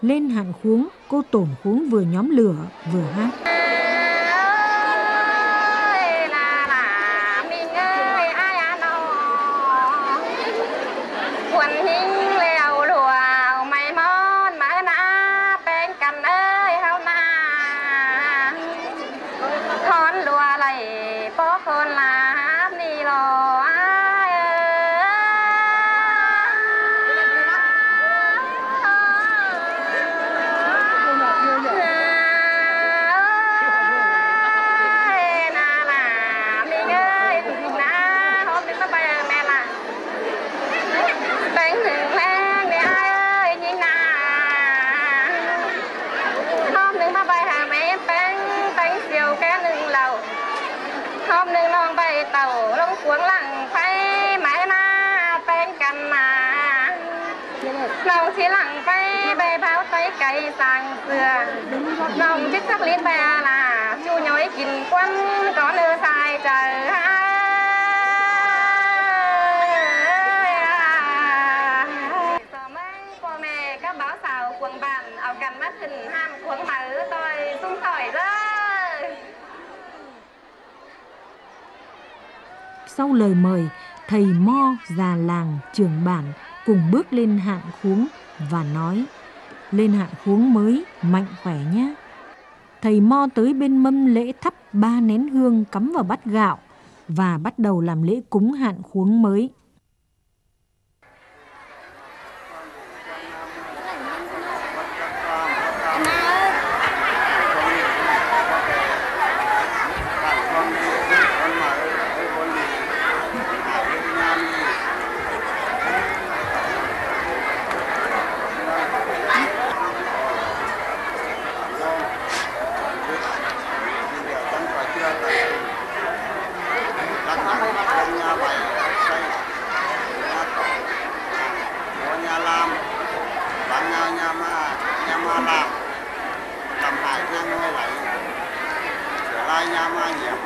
lên hạn khuống, cô tổn khuống vừa nhóm lửa vừa hát. bè bao tay cây sang dừa lòng chích sắc lên bè là chu nhói kín quân có nơ sai trời ha quần bàn ở cạnh mắt hình ham quần mỡ tôi sung sỏi rơi. Sau lời mời, thầy mo, già làng, trưởng bản cùng bước lên hạng khuống và nói lên hạn huống mới, mạnh khỏe nhé. Thầy Mo tới bên mâm lễ thắp ba nén hương cắm vào bát gạo và bắt đầu làm lễ cúng hạn khuống mới. nhà làm bạn nhà nhà mà nhà mà làm làm hại nhà ngôi lại trở lại nhà mà nhiều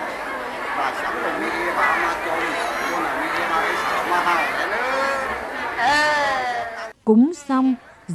và sống cùng đi bảo mà chôn chôn là đi mà đi sợ mà hại đấy nữa Cúng xong,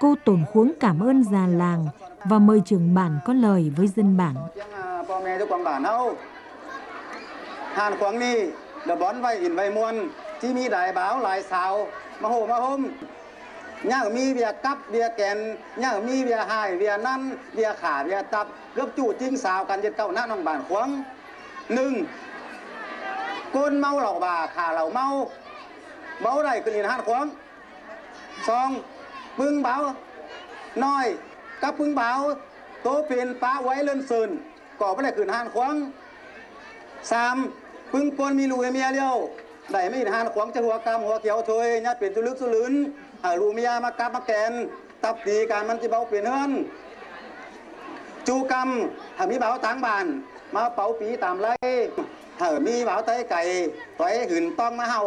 Cô tổn khuống cảm ơn già làng và mời trưởng bản có lời với dân bản. Hàn quảng ni, đờ bón vay in vay muôn, chi mi đại báo lại xào, mà hồ mà hôm. Nhà ở mi bìa cắp, bìa kèn, nhà ở mi bìa hài, bìa năn, bìa khả, bìa tập, gấp chủ chính xào, cần diệt cậu nát bằng bản khuống. Nưng, côn mau lẩu bà, khả lẩu mau, เบางมีเบียหายเบียนั่นเบียขาเบียตับเกือบจู่จิ้งสาวกันเจ็ดเก้าหน้าน้องบ้านขวางหนึ่งก้นเมาเหล่าบ่าขาเหล่าเมาเบาได้ขึ้นอินหาขวางสองปึงเบาน้อยกับปึงเบาโตเป็นป้าไว้เลื่อนซึนก่อไม่ได้ขึ้นหานขวางสามปึงปนมีลูกเมียเดียวได้ไม่อินหานขวางจะหัวกำหัวเขียวถวยยัดเป็นตุลึกสุลืนลูกเมียมากับมาแกน ตับตีการมันจะเบาเปลี่ยนเฮือนจูกรรมหามีเบาต่างบาน มาเป่าปีตามไร่หามีเบาไตไก่ต่อยหืนต้องมาเห่า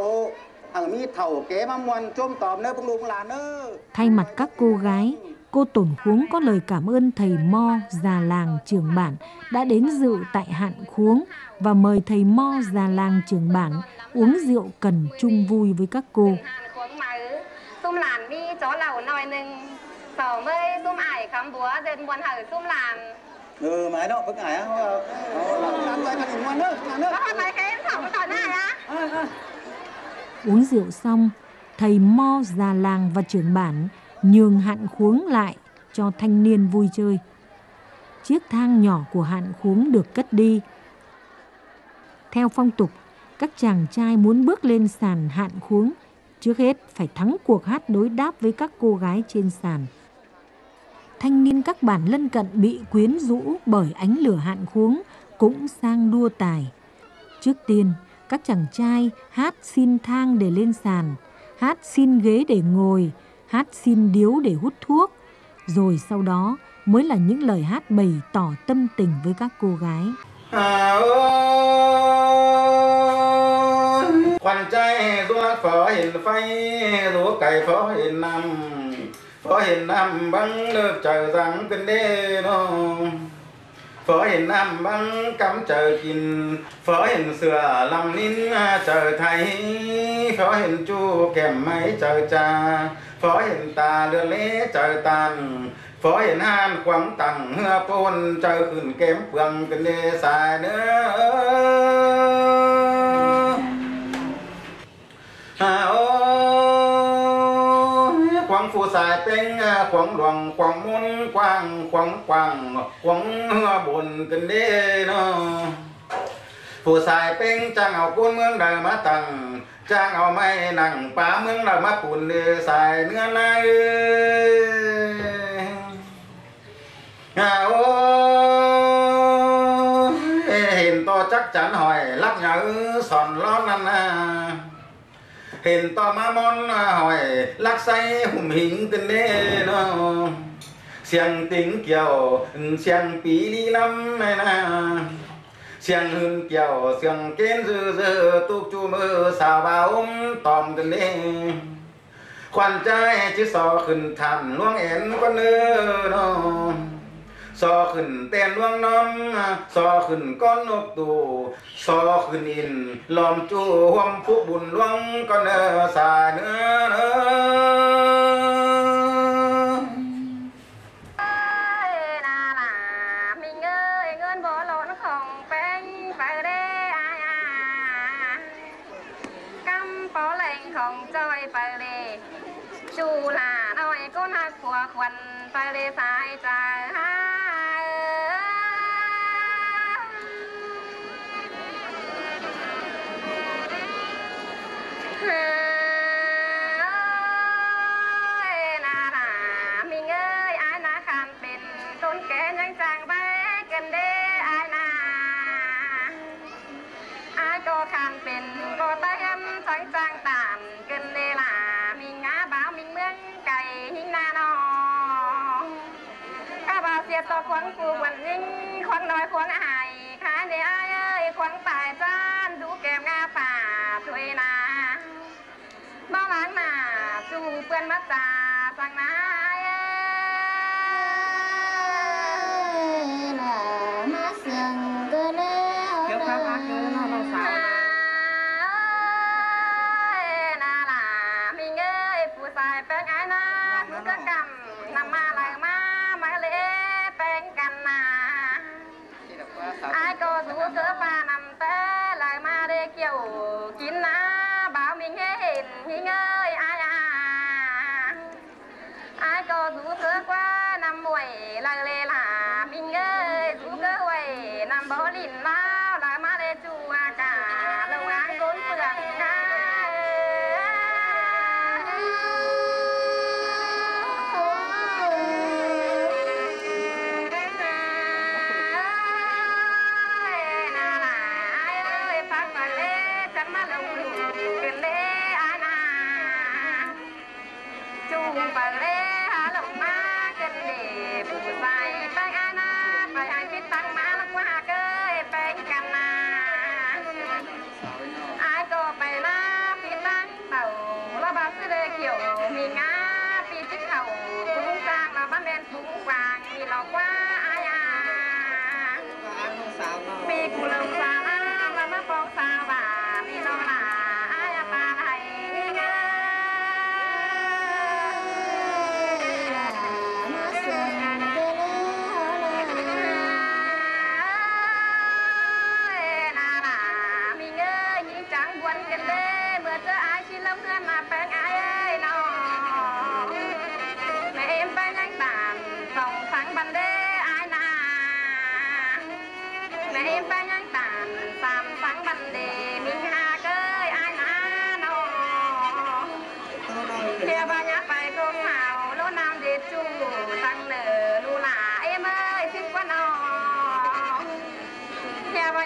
Thay mặt các cô gái, cô Tổn Khuống có lời cảm ơn thầy Mo già làng trưởng bản đã đến dự tại hạn khuống và mời thầy Mo già làng trưởng bản uống rượu cần chung vui với các cô. Ừ, mà đó, bức ải á. Nó làm cho anh nhìn ngoan nữa, ngoan nữa. Nó hôm nay cái em sổng tỏ này á. Uống rượu xong, thầy Mo già làng và trưởng bản nhường hạn khuống lại cho thanh niên vui chơi. Chiếc thang nhỏ của hạn khuống được cất đi. Theo phong tục, các chàng trai muốn bước lên sàn hạn khuống, trước hết phải thắng cuộc hát đối đáp với các cô gái trên sàn. Thanh niên các bản lân cận bị quyến rũ bởi ánh lửa hạn khuống cũng sang đua tài. Trước tiên, các chàng trai hát xin thang để lên sàn. hát xin ghế để ngồi, hát xin điếu để hút thuốc, rồi sau đó mới là những lời hát bày tỏ tâm tình với các cô gái. À khoan trai do phở hình phay rúa cày phở hình nằm phở hình nằm băng nước trời rằng kinh đê nó phở hình nằm băng cắm trời kín phở hình sửa làm nín trời thấy. Phở hình chu kèm máy trời cha. Phở hình ta đưa lễ trời tàn. Phở hiện han khoáng tặng hưa pôn trời khửn kém phường kinh đê xài nữa à ô ผู้สายเป็งขวงหลวงขวงมุนกว้างขวงกว้างขวงหัวบนกันเด้เนาะผู้สายเป่งจ้างเอากุ้นเมืองเดามาตั้งจ้างเอาไม้หนังป่าเมืองเดามาปุ่นเลือสายเนื้อในอาโอเห็นตัวจักจันหอยลักเหงาสอนร้อนนั่นนะ hình to má mon à, hỏi lắc say hùng hình tình đê nó. Xiang tính kiều, xiang pí đi lắm này nè xiang hương kiều, xiang kén dư dư tục chu mơ, xà bao ôm tòm tình đê khoan trai, chứ so khẩn thẳn luông én con nơ nó. ซอขึ้นเต้นลวงน้อมซอขึ้นก้อนนกตูซอขึ้นอินลอมจูห่วมผู้บุญลวงก้อนเออสาเนื้อของจอยไปเลยชูลาน้อยก็นักขัวควันไปเลยสา bà xiết to khoáng phù quần ninh khoáng nói khoáng hài khá để ai ơi khoáng tài gian đủ kèm nga phà thuê na bao láng mà chu quên mất già sang na ai ơi chung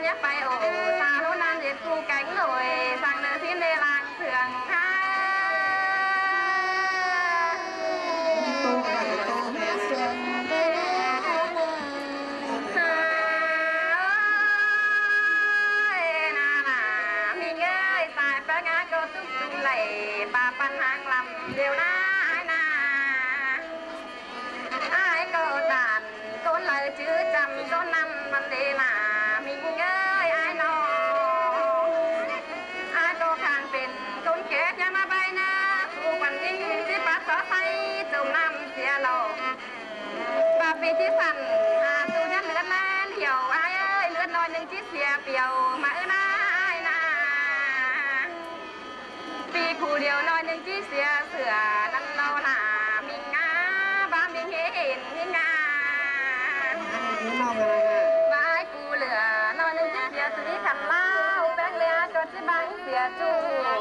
theo bao nhát chiếc bánh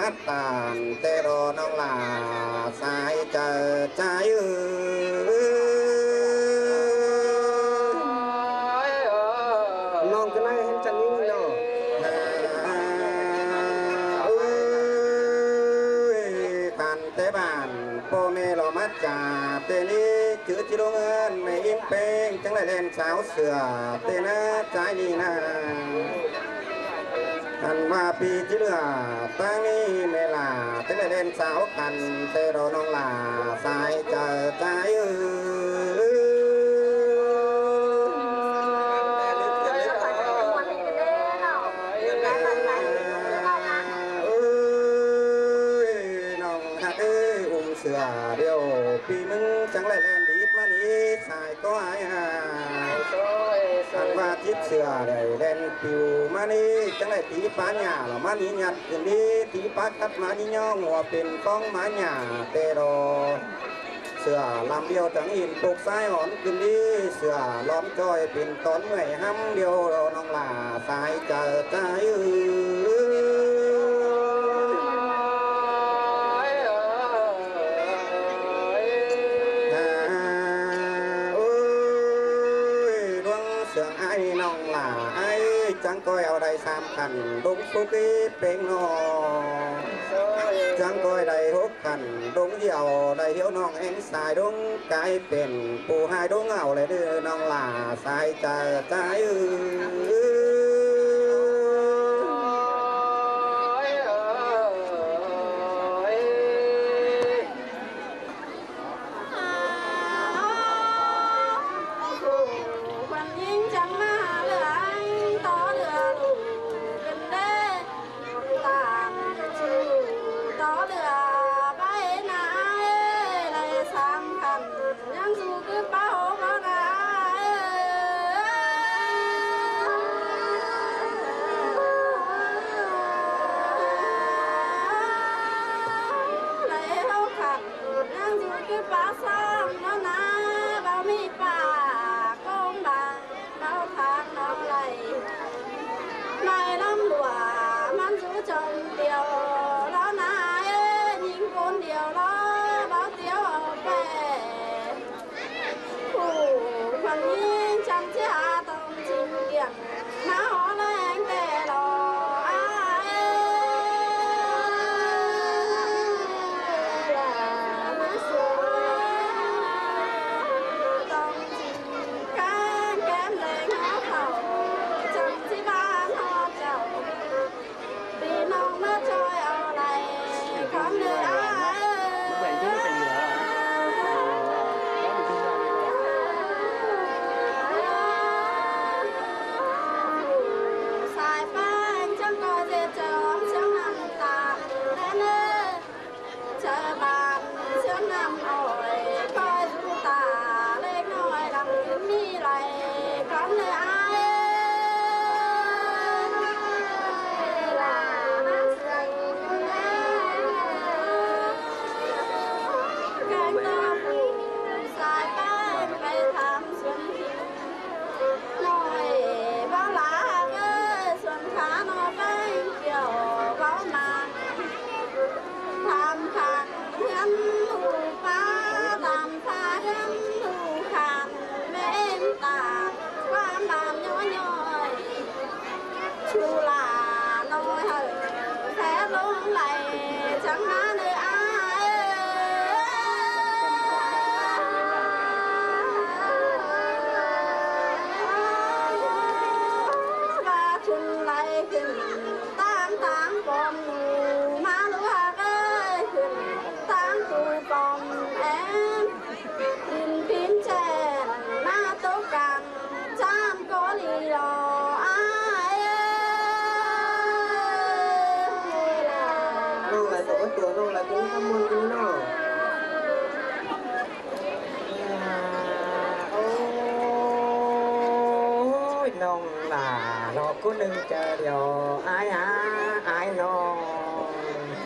อนมาตาเตรอน้องลาสายเจอใจเอน้องจะไหนเห็นจันนี้เนาะผ่านแต่บ้านพ่อแม่เรามาจ่าเตนี้จือจิโรงเงินไม่ยิ้มเป้งจังไรเล่นสาวเสือเตนะใจนี่นะ thành ma pi chứ là ta ni mẹ là thế là nên sao cần tê đồ non là sai chờ trái ư. ได้เล่นผิวมานี่จังไรตีปาหญ้าหรอมานี่หยัดขึ้นดีตีปาคัดมานี่ย่องหัวเป็นก้องมาหญ้าเตโรเสือลำเดียวจังอินปลูกซ้ายหอนขึ้นดีเสือล้อมจอยเป็นตอนเหนื่อยห้ำเดียวเราน้องลาสายเจอใจเอ้ chẳng coi ở đây sam khẩn đúng số cái bên nó. Chẳng coi đây hốt khẩn đúng giàu đây hiểu non em sai đúng, cái tiền phù hai đúng ảo lại đưa non là sai trái trái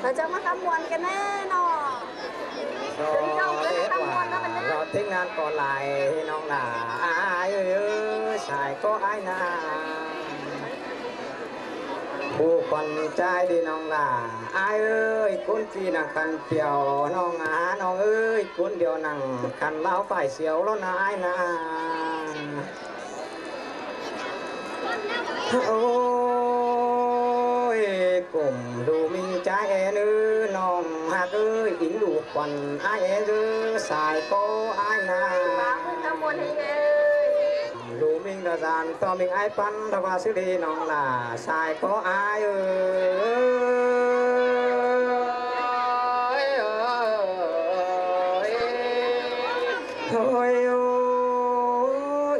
เราจะมาทำมวนกันแน่นอนเรอทิ้งงานก่อนไหลน้องหนาอายเอ้ยชายก็อายนาผู้คนใจดีน้องหนาอายเอ้ยคุณจีนังคันเปียวน้องหาน้องเอ้ยคุณเดียวนังคันเล้าฝ่ายเสียวแล้วนายนาโอ้ยกลุ่มดูมี nữ nòng cứ ơi đủ quần ai e dư xài cô ai na. Đủ mình đã dàn, to mình ai pan đâu qua xử lý nòng là xài có ai ơi. Thôi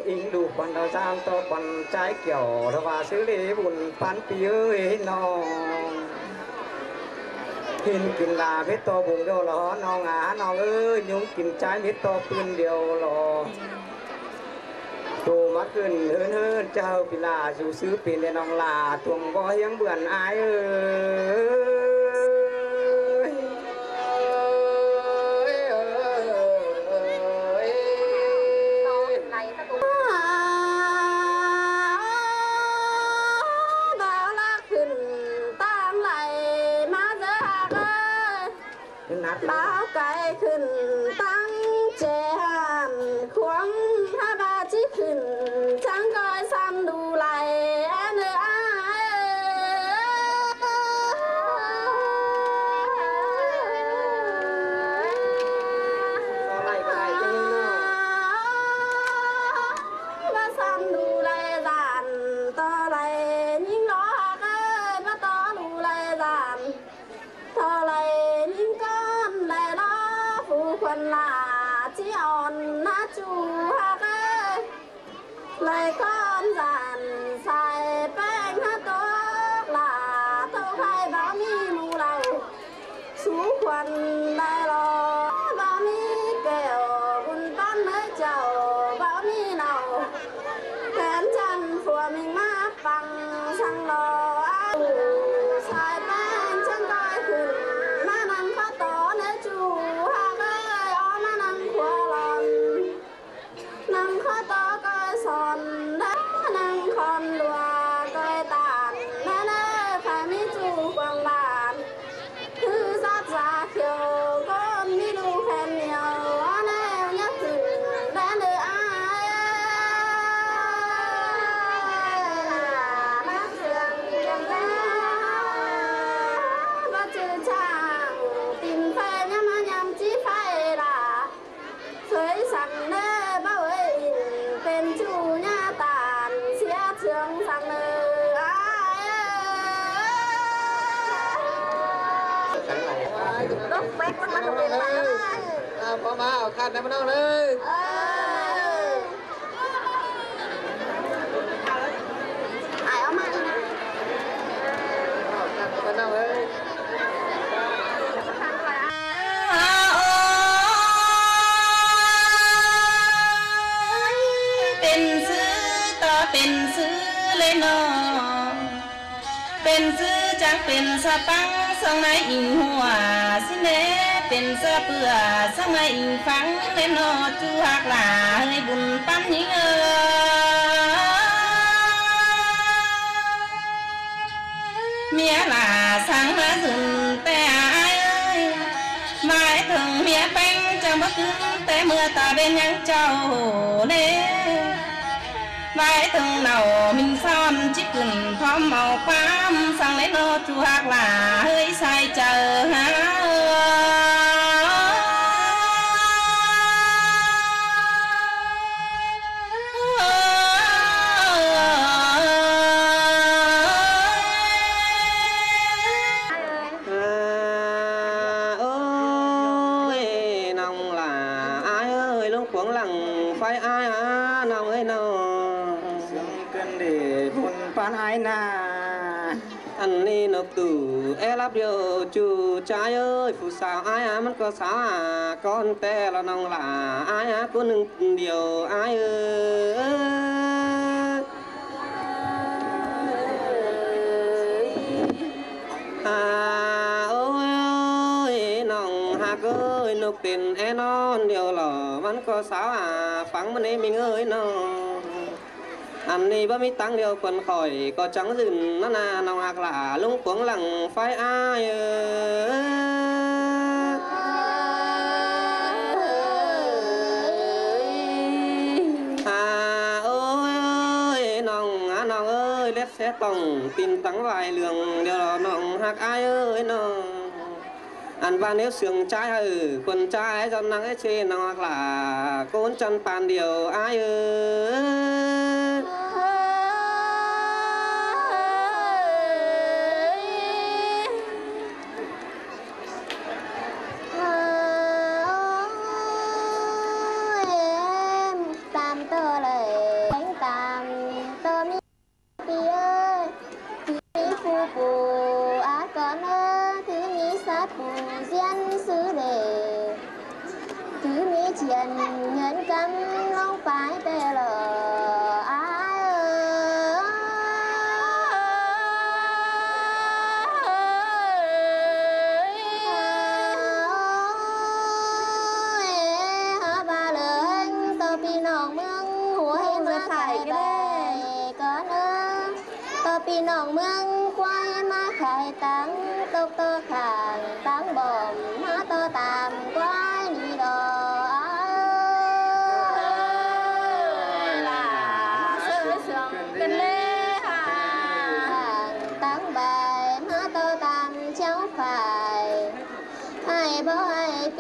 ính đủ quần đầu dàn, to quần trái kiểu đâu qua xử lý buồn pan pi ơi, nòng. กินกินลาเพชรโตบุงเดียวหรอน้องอาน้องเอ้ยยุงกินใจเพชรโตปืนเดียวหรอตูมาขึ้นเฮินเฮินเจ้าพิลาสู่ซื้อปีนในน้องลาทวงบ่ยังเบื่อนอายเอ้ย องมาเอาคาดนมัน้องเลยเป็นซื้อาอเป็นซื้อเลยน้องเป็นซื้อจากเป็นสปังสองนาอิงหัวสิเน่ tiền sơ bữa sang ngày phẳng lên nó chú hoặc là hơi buồn bắn những mía là sáng lá rừng té ai ơi mai thường mía bánh cho bất cứ té mưa ta bên nhang châu đê. Mai thường nào mình son chiếc gần thom màu pam sang lấy nó chú hoặc là hơi sai chờ ha bán hai ai na anh đi nộp tử e lắp điều chú trái ơi phụ sao ai á, mất có sao à con té là nông là ai á có nâng điều ai ơi À ôi ơi, nòng hạc ơi, nộp tiền e non, điều lỏ vẫn có sao à phẳng bên ấy mình ơi nó anh đi bấm ít tăng điều quần khỏi, có trắng rừng nó là nòng hạc là lung cuống lằng phai ai À ôi à, ơi ơi tin tắng vài lường, điều đó nòng hạc ai ơi, nòng ăn và nếu sườn trái ở quần trái cho nắng ấy trên nó là côn chân bàn điều ai ơi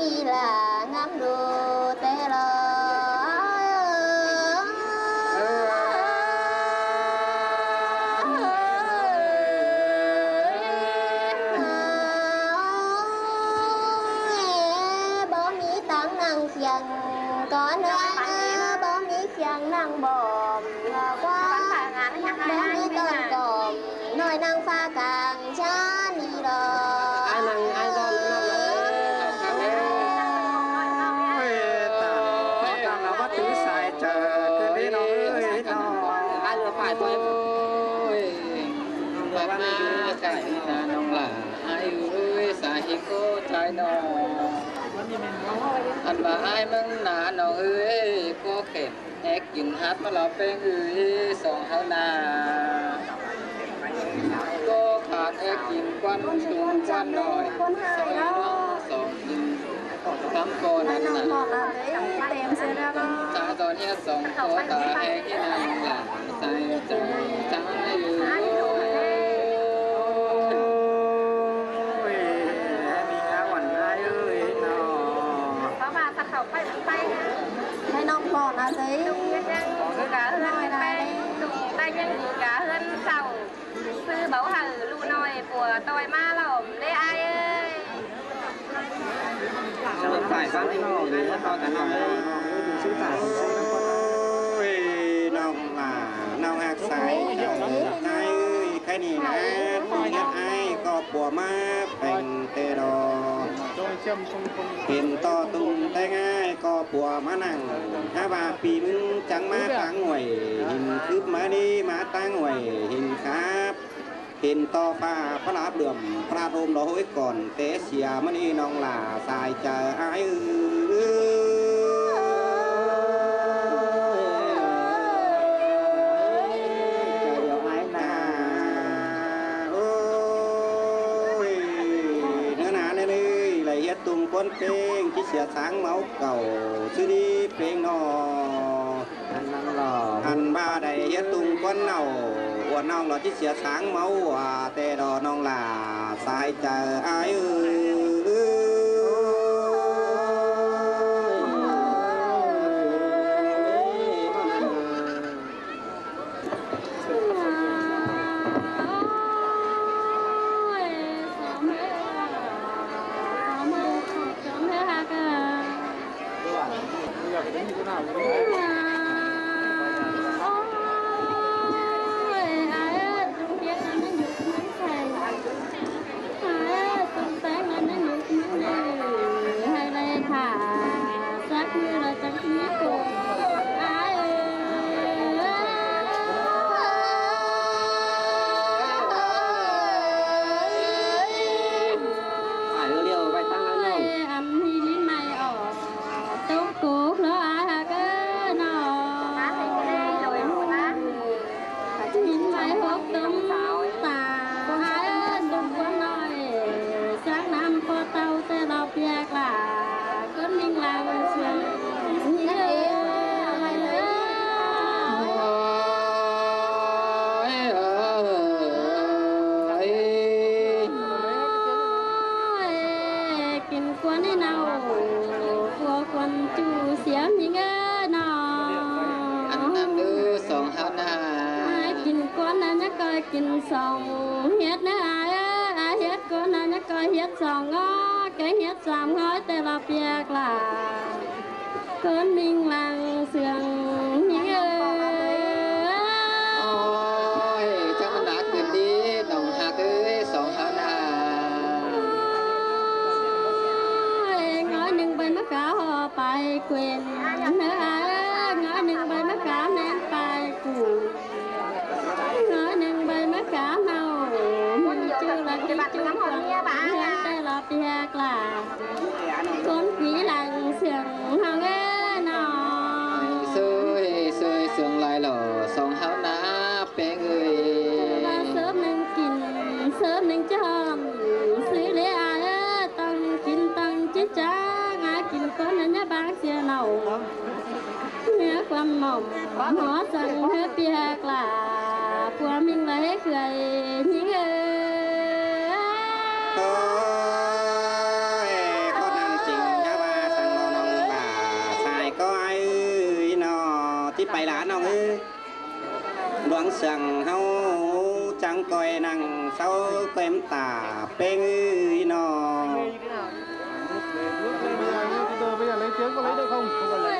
hai pi ép dừng hát mà lọ phê ơi sòng hao nà cô khát ép dừng quan xuống quan nồi sòng nó sòng dừng cắm cô nà nà cha giòn hia sòng cô ta hay cái này là sai trắng trắng ơi ôi mi á quần ai ơi nó có bà thật khẩu phải tay hay nông bò là thấy đụng cái chân của cả hơn tay đụng tay chân của cả hơn sầu sư bảo hừ lù nồi của tôi ma lỏm lê ai ơi. Phải bán anh nó để to cả nó đừng xứng tải ôi nông là nông hạt nông ai cái này nè tôi nhắc ai có bùa ma thành tê เห็นต่อตุงได้ง่ายก็ปัวมานั่งห้าบาปีมึงจังมาตางหน่วยหินคืบมาดีมาตางหน่วยหินครับเห็นต่อฟ้าพระลาบเดือมพระรมดอกห้อยก่อนเตเสียมันนี่น้องหลาสายใจอ้ายเออ xe sáng máu cầu sư đi bên nó ăn ba đầy hết tung quân nào của nong là chiếc xe sáng máu à tê đò non là sai chờ ai ơi 白鬼，hồng ngõ sân hết biệt là mình là hết cười những bài lá nó ư đoán sằng hau trắng coi nàng sau quem tả bên ư nó bây giờ lấy tiếng có lấy được không?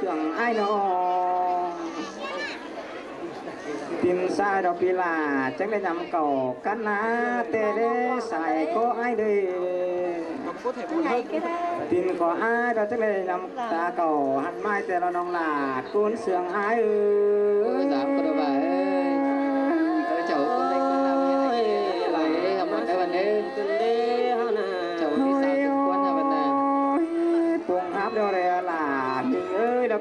sưởng ai nọ tìm sai đó bị là chắc là nhầm cầu, cắt ná tê đế xài có ai đây? Tìm có ai đó chắc là nhầm ta cầu, hạt mai tê nó nong là cuốn sưởng ai ơi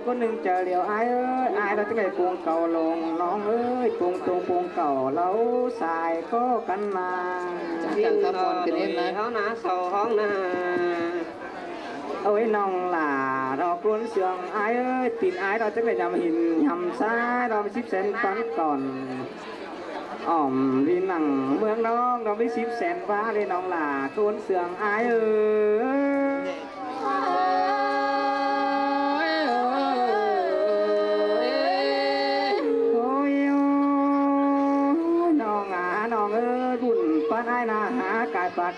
คนหนึ่งเจอเหลียวอายเอ้ยอายเราจะไปปวงเก่าลงน้องเอ้ยปวงตรงปวงเก่าเราสายก็กันมาวิ่งต่อเลยเขาหนาเสาห้องนาเอ้ยน้องหล่าเรากลุ้นเสียงอายเอ้ยตีนอายเราจะไปยำหินยำซ้ายเราไปชิบเซนฟังก่อนอ่อมดีหนังเมืองน้องเราไปชิบแสนฟ้าเลยน้องหล่าโกนเสืองอายเอ้ย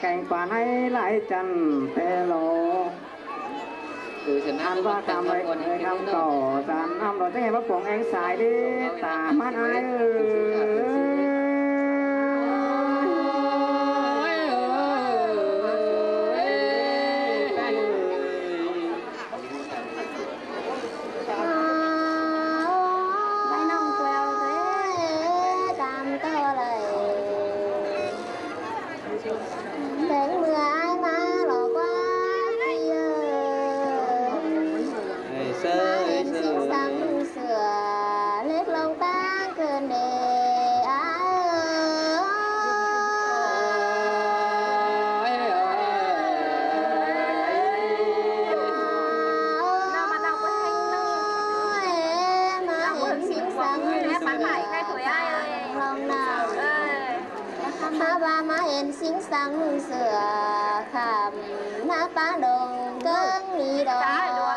แข่งป่าไห้หลจันเตโลคือนนั่ว่ากรรมเลยเำต่อสามน้ำเราจะเห็นว่าปวงแองสายดีตามันไอ้ lòng nào Má ba má em xinh xắn sửa khảm Má ba đồng cơn đi đó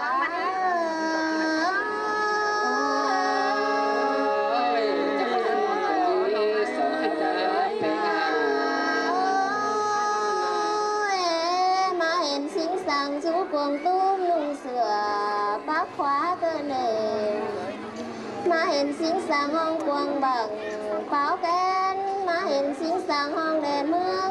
สงห้องกวงบังเปล่าแกนมาเห็นสิงสร้งห้องแดนเมือง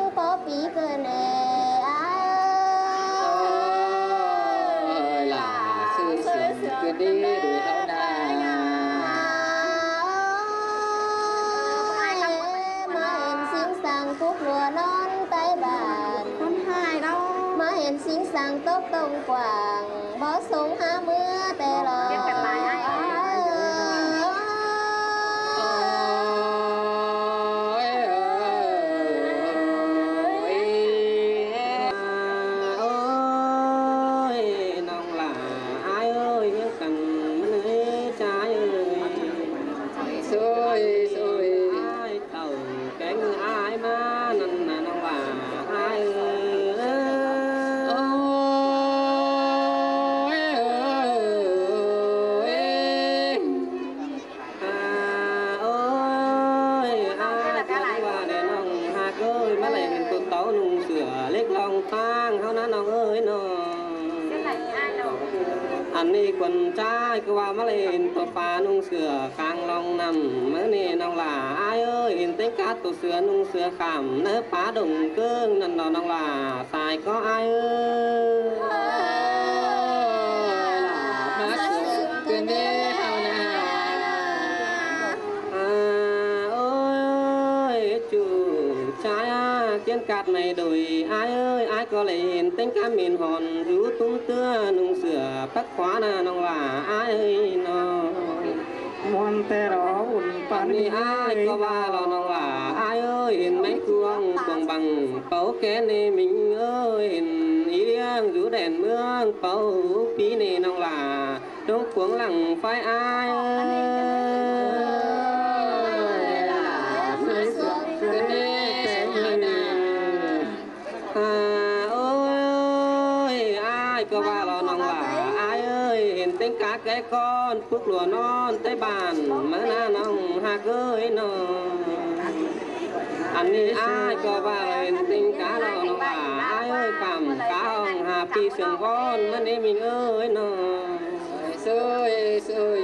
cảm nỡ phá đồng cương nần đó nong là xài có ai ơi ờ, là phát xuống quyền à ơi chủ trai à chiến mày đổi ai ơi? Ai có lại lên tính cá miền hòn rú tung tưa nung sửa bắt khóa nà nong là ai ơi nó muôn tê đó bùn phận đi ai? có ba lò nòng à ai ơi? Hiền mấy cuông bằng bằng. Bầu kén nè mình ơi. Hiền ý riêng rú đèn mương. Bầu phí nè nòng là đúng cuống lặng phai ai ơi? cái con phúc lùa non tới bàn mà na nong ha cưới nó anh đi ai cho vài tình cá lò nó bà, ai ơi cầm cá hồng hà pi sườn con mà đi mình ơi nó sôi sôi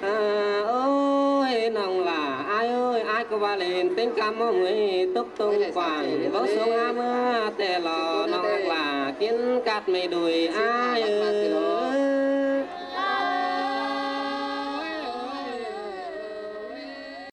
à ơi nòng là ai ơi, ai có bà lên tính cam mọi người túc tung quản bó xuống á mưa tè lò nòng là kiến cát mày đuổi ai ơi.